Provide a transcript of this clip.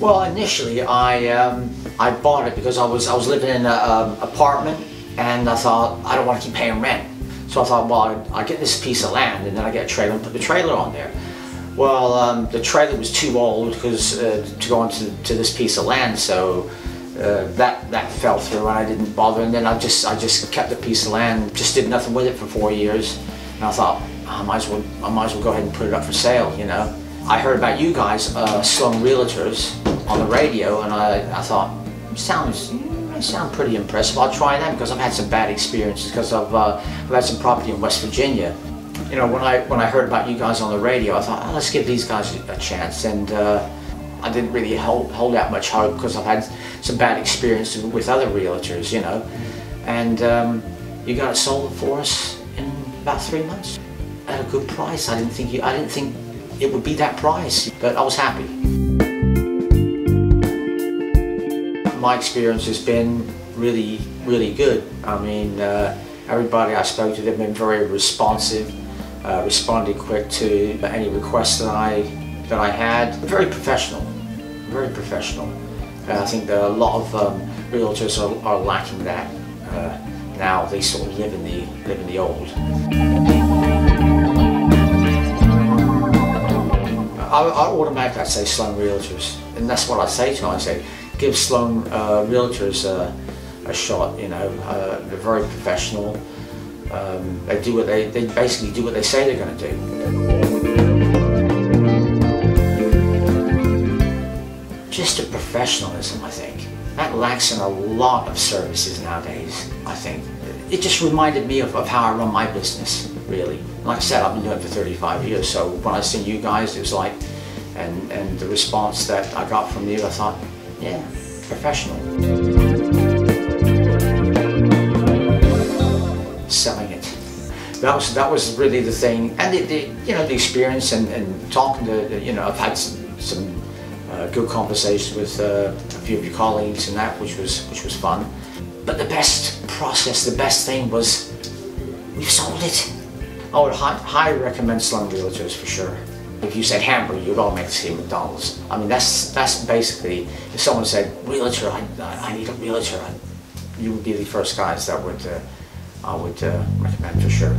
Well, initially I um, I bought it because I was I was living in an apartment and I thought I don't want to keep paying rent. So I thought, well, I, get this piece of land and then I get a trailer and put the trailer on there. Well, um, the trailer was too old because uh, to go onto to this piece of land, so uh, that that fell through and I didn't bother. And then I just I just kept the piece of land, just did nothing with it for four years. And I thought I might as well I might as well go ahead and put it up for sale, you know. I heard about you guys, uh, Realtors, on the radio, and I, I thought, sounds sound pretty impressive. I'll try them because I've had some bad experiences because I've, uh, I've had some property in West Virginia. You know, when I when I heard about you guys on the radio, I thought, oh, let's give these guys a chance. And uh, I didn't really hold, hold out much hope because I've had some bad experiences with other realtors, you know. And um, you got it sold for us in about three months at a good price. I didn't think you, I didn't think it would be that price, but I was happy. My experience has been really, really good. I mean, uh, everybody I spoke to, they've been very responsive, uh, responded quick to any requests that I that I had. Very professional, very professional. I think that a lot of um, realtors are, are, lacking that uh, now. They sort of live in the live in the old. I, I automatically say Sloan Realtors, and that's what I say to them. I say, give Sloan uh, Realtors a, a, shot. You know, uh, they're very professional. Um, they do what they they basically do what they say they're going to do. Just a professionalism, I think. That lacks in a lot of services nowadays, I think. It just reminded me of, of how I run my business really. Like I said, I've been doing it for 35 years, so when I seen you guys, it was like, and, and the response that I got from you, I thought, yeah, professional. Selling it. That was that was really the thing, and the, the you know the experience and, and talking to you know I've had some, some uh, good conversations with uh, a few of your colleagues and that, which was which was fun. But the best process, the best thing was we've sold it. I would highly recommend Sloan Realtors for sure. If you said hamburger, you'd automatically say McDonald's. I mean, that's that's basically, if someone said, realtor, I, I need a realtor, you would be the first guys that would, uh, I would uh, recommend for sure.